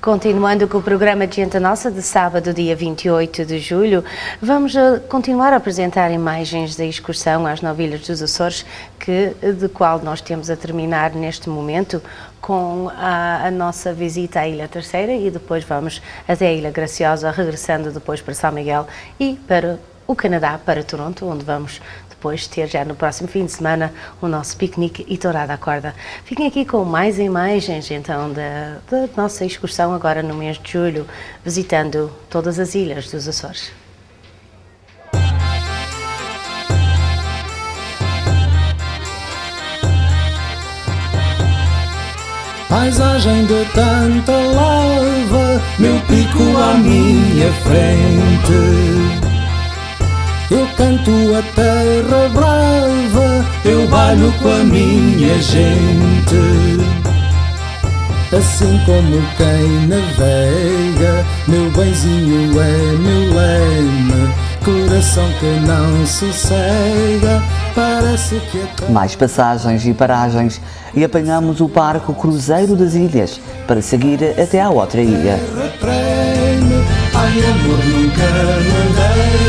Continuando com o programa de Gente Nossa de sábado, dia 28 de julho, vamos eh, continuar a apresentar imagens da excursão às Nove Ilhas dos Açores, que, de qual nós temos a terminar neste momento com a, a, nossa visita à Ilha Terceira e depois vamos até a Ilha Graciosa, regressando depois para São Miguel e para o Canadá, para Toronto, onde vamos depois ter já no próximo fim de semana o nosso piquenique e tourada à corda. Fiquem aqui com mais imagens então da, da nossa excursão agora no mês de julho, visitando todas as ilhas dos Açores. Paisagem de tanta lava, meu pico à minha frente. Eu canto a terra brava, eu bailo com a minha gente. Assim como quem navega, meu benzinho é meu leme. Coração que não sossega, parece que é Mais passagens e paragens e apanhamos o barco Cruzeiro das Ilhas para seguir até à outra ilha. Ai amor, nunca me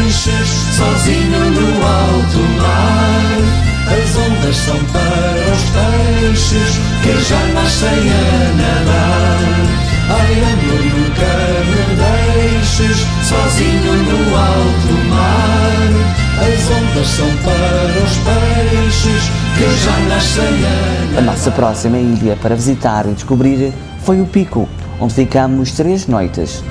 deixes sozinho no alto mar. As ondas são para os peixes que já nascem a nadar. Ai amor, nunca me deixes sozinho no alto mar. As ondas são para os peixes que já nascem a nadar. A nossa próxima ilha para visitar e descobrir foi o Pico, onde ficamos três noites.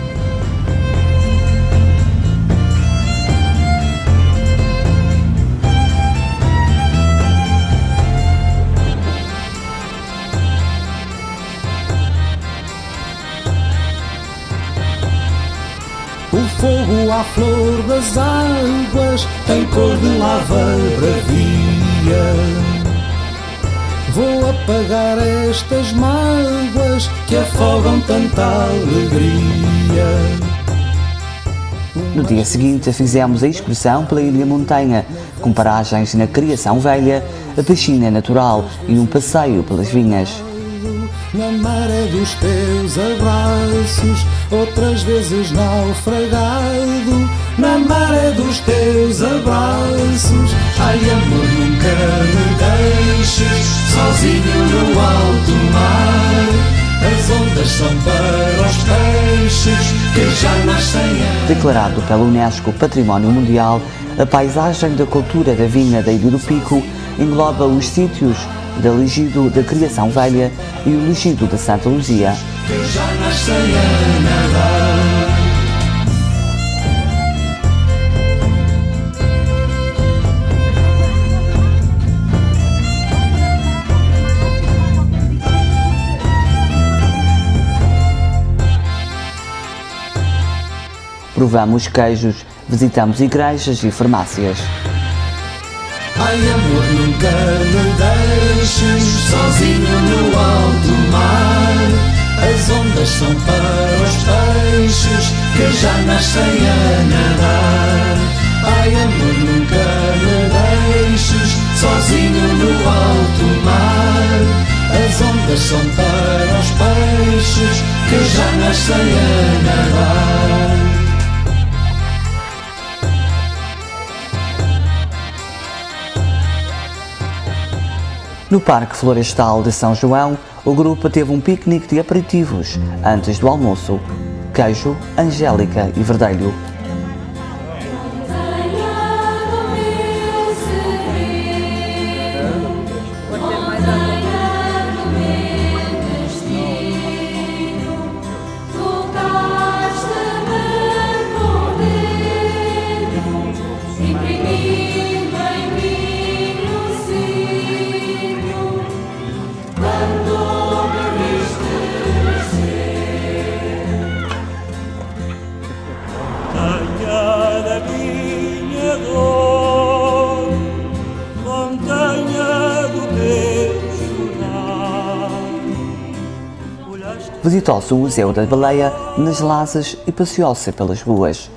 Fogo à flor das águas tem cor de lava bravia. Vou apagar estas mágoas que afogam tanta alegria. No dia seguinte fizemos a excursão pela Ilha Montanha, com paragens na Criação Velha, a piscina natural e um passeio pelas vinhas na maré dos teus abraços, outras vezes naufragado, na maré dos teus abraços. Ai amor, nunca me deixes sozinho no alto mar. As ondas são para os peixes que já nascem. Declarado pela Unesco Património Mundial, a paisagem da cultura da vinha da Ilha do Pico engloba os sítios da Ligido da Criação Velha e o Ligido da Santa Luzia. Provamos queijos, visitamos igrejas e farmácias. Ai amor, nunca me deixes sozinho no alto mar. As ondas são para os peixes que já nascem a nadar. Ai amor, nunca me deixes sozinho no alto mar. As ondas são para os peixes que já nascem a nadar. No Parque Florestal de São João, o grupo teve um piquenique de aperitivos antes do almoço. Queijo, angélica e verdelho. Visitou-se o Museu da Baleia nas Lazas e passeou-se pelas ruas.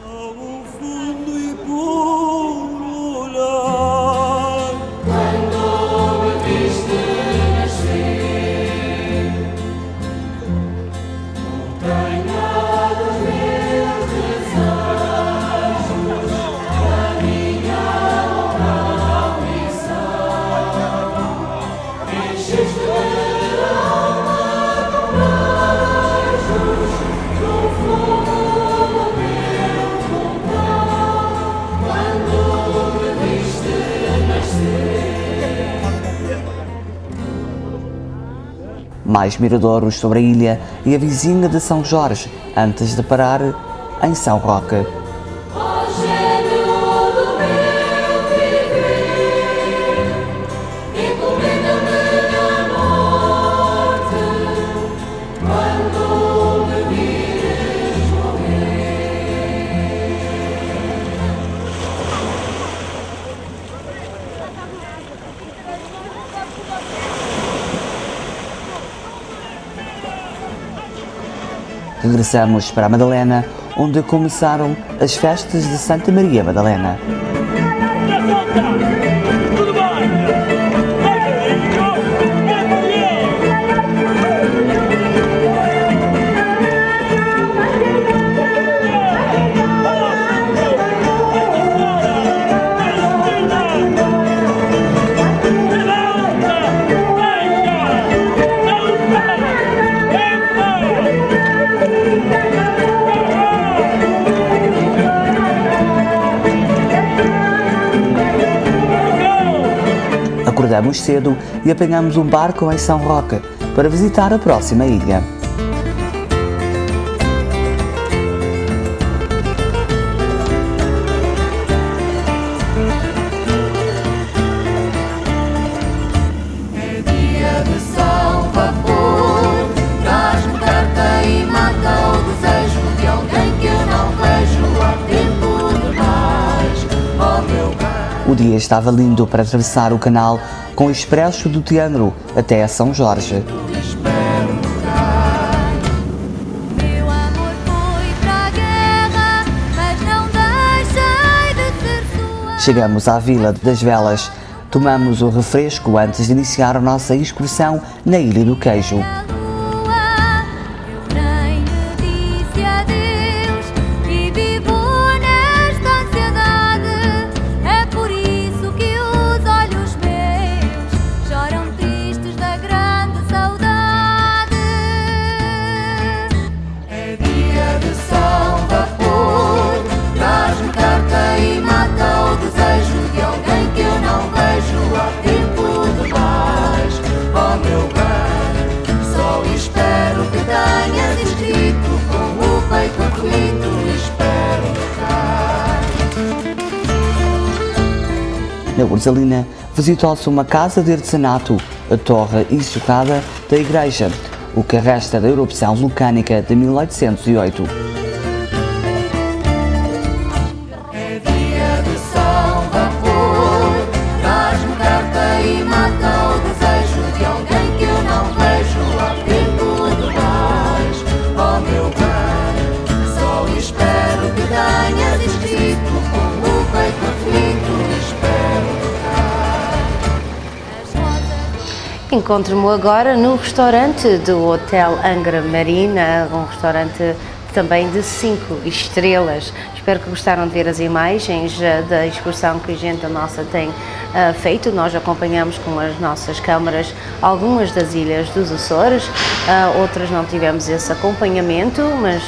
Mais miradouros sobre a ilha e a vizinha de São Jorge, antes de parar em São Roque. Regressamos para a Madalena, onde começaram as festas de Santa Maria Madalena. Acordamos cedo e apanhamos um barco em São Roque para visitar a próxima ilha. O dia estava lindo para atravessar o canal com o expresso do Teandro até a São Jorge. Chegamos à Vila das Velas. Tomamos o refresco antes de iniciar a nossa excursão na Ilha do Queijo. Ursalina, visitou-se uma casa de artesanato, a torre estocada da igreja, o que resta da erupção vulcânica de 1808. Encontro-me agora no restaurante do Hotel Angra Marina, um restaurante também de 5 estrelas. Espero que gostaram de ver as imagens eh, da excursão que a gente nossa tem uh, feito. Nós acompanhamos com as nossas câmaras algumas das ilhas dos Açores, uh, outras não tivemos esse acompanhamento, mas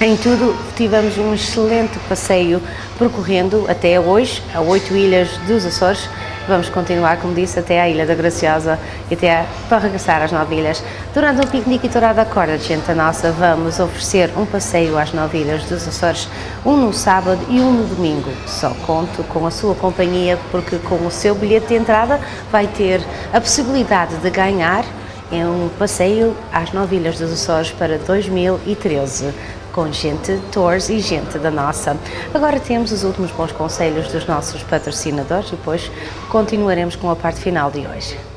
em tudo tivemos um excelente passeio percorrendo até hoje a oito ilhas dos Açores Vamos continuar, como disse, até à Ilha da Graciosa e até para regressar às nove ilhas. Durante o piquenique e tourada corda gente nossa, vamos oferecer um passeio às nove ilhas dos Açores, um no sábado e um no domingo. Só conto com a sua companhia, porque com o seu bilhete de entrada vai ter a possibilidade de ganhar um passeio às nove ilhas dos Açores para 2013 com gente Tours e gente da nossa. Agora temos os últimos bons conselhos dos nossos patrocinadores e depois continuaremos com a parte final de hoje.